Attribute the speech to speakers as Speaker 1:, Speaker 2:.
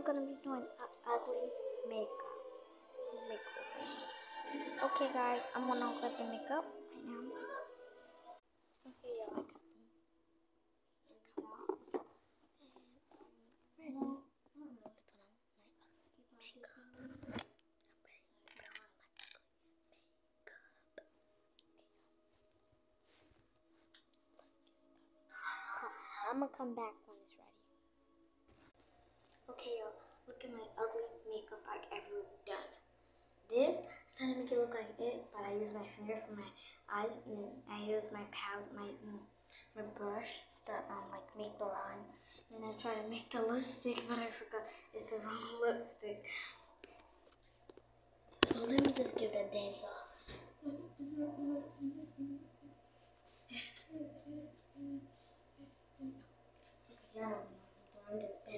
Speaker 1: I'm gonna be doing ugly makeup. Okay, guys, I'm gonna get the makeup right now. Okay, y'all, I got on. I'm gonna come back when it's ready. Okay, y'all, look at my ugly makeup I've ever done. This, I'm trying to make it look like it, but I use my finger for my eyes, and I use my palette, my mm, my brush to um like make the line, and I try to make the lipstick, but I forgot it's the wrong lipstick. So let me just give that dance off. Okay, y'all